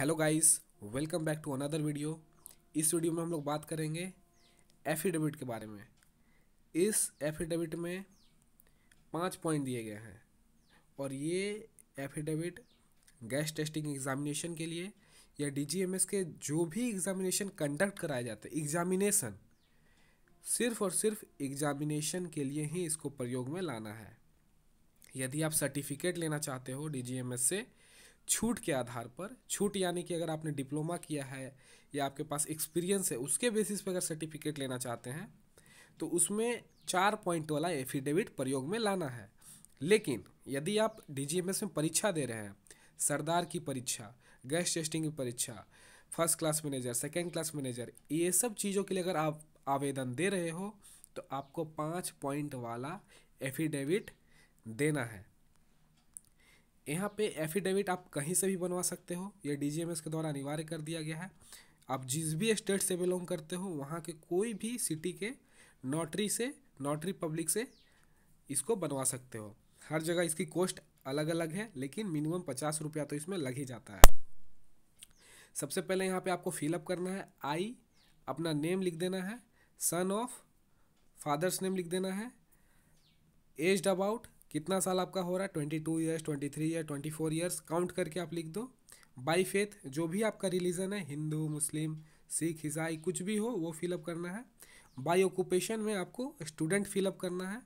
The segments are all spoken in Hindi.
Hello guys, welcome back to another video. इस वीडियो में हम लोग बात करेंगे एफिडेविट के बारे में। इस एफिडेविट में पाँच पॉइंट दिए गए हैं और ये एफिडेविट गैस टेस्टिंग एग्जामिनेशन के लिए या डीजीएमएस के जो भी एग्जामिनेशन कंडक्ट कराए जाते हैं एग्जामिनेशन सिर्फ़ और सिर्फ़ एग्जामिनेशन के लिए ही इसको प्रयोग में लाना है। यदि आप सर्टिफिकेट लेना चाहते हो डीजीएमएस से छूट के आधार पर, छूट यानी कि अगर आपने डिप्लोमा किया है या आपके पास एक्सपीरियंस है, उसके बेसिस पर अगर सर्टिफिकेट लेना चाहते हैं तो उसमें चार पॉइंट वाला एफिडेविट प्रयोग में लाना है। लेकिन यदि आप डीजीएमएस में परीक्षा दे रहे हैं, सरदार की परीक्षा गैस टेस्टिंग की परीक्षा first class manager second class manager ये सब चीज़ों के लिए अगर आप आवेदन दे रहे हो तो आपको पाँच पॉइंट वाला एफिडेविट देना है। यहाँ पे एफिडेविट आप कहीं से भी बनवा सकते हो। ये डीजीएमएस के द्वारा अनिवार्य कर दिया गया है। आप जिस भी स्टेट से बिलोंग करते हो, वहाँ के कोई भी सिटी के नोटरी से नोटरी पब्लिक से इसको बनवा सकते हो। हर जगह इसकी कॉस्ट अलग अलग है, लेकिन मिनिमम पचास रुपया तो इसमें लग ही जाता है। सबसे पहले यहाँ पे आपको फिलअप करना है। आई अपना नेम लिख देना है। सन ऑफ़ फादर्स नेम लिख देना है। एज्ड अबाउट कितना साल आपका हो रहा है? Twenty two years twenty three year twenty four years count करके आप लिख दो। बाई फेथ जो भी आपका रिलीजन है, हिंदू, मुस्लिम, सिख, ईसाई, कुछ भी हो, वो फिलअप करना है। बाई ऑक्यूपेशन में आपको स्टूडेंट फिलअप करना है।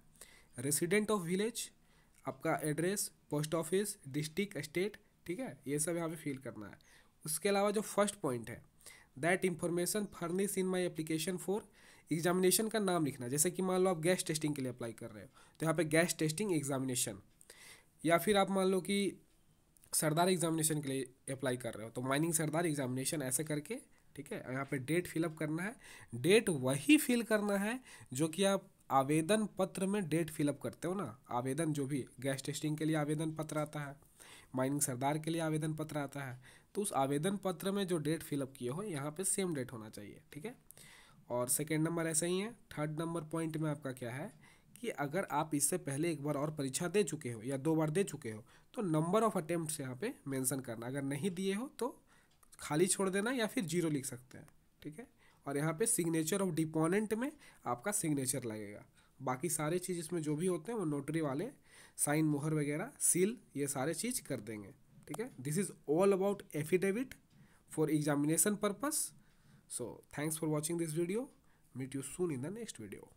रेसिडेंट ऑफ़ विलेज आपका address post office district state ठीक है? ये सब यहाँ पे फिल करना है। उसके अलावा जो फ़र्स्ट पॉइंट है that information furnish in my application for examination का नाम लिखना। जैसे कि मान लो आप गैस टेस्टिंग के लिए अप्लाई कर रहे हो तो यहाँ पे गैस टेस्टिंग एग्जामिनेशन या फिर आप मान लो कि सरदार एग्जामिनेशन के लिए अप्लाई कर रहे हो तो माइनिंग सरदार एग्जामिनेशन ऐसे करके, ठीक है, यहाँ पे डेट फिलअप करना है। डेट वही फिल करना है जो कि आप आवेदन पत्र में डेट फिलअप करते हो ना, आवेदन जो भी गैस टेस्टिंग के लिए आवेदन पत्र आता है माइनिंग सरदार के लिए आवेदन पत्र आता है तो उस आवेदन पत्र में जो डेट फिलअप किए हो, यहाँ पे सेम डेट होना चाहिए, ठीक है? और सेकेंड नंबर ऐसा ही है थर्ड नंबर पॉइंट में आपका क्या है कि अगर आप इससे पहले एक बार और परीक्षा दे चुके हो या दो बार दे चुके हो तो नंबर ऑफ़ अटेम्प्ट यहाँ पे मेंशन करना। अगर नहीं दिए हो तो खाली छोड़ देना या फिर ज़ीरो लिख सकते हैं, ठीक है? और यहाँ पे सिग्नेचर ऑफ़ डिपोनेंट में आपका सिग्नेचर लगेगा। बाकी सारे चीज़ इसमें जो भी होते हैं, वो नोटरी वाले साइन मोहर वगैरह सील ये सारे चीज़ कर देंगे। ठीक है? This is all about affidavit for examination purpose so thanks for watching this video meet you soon in the next video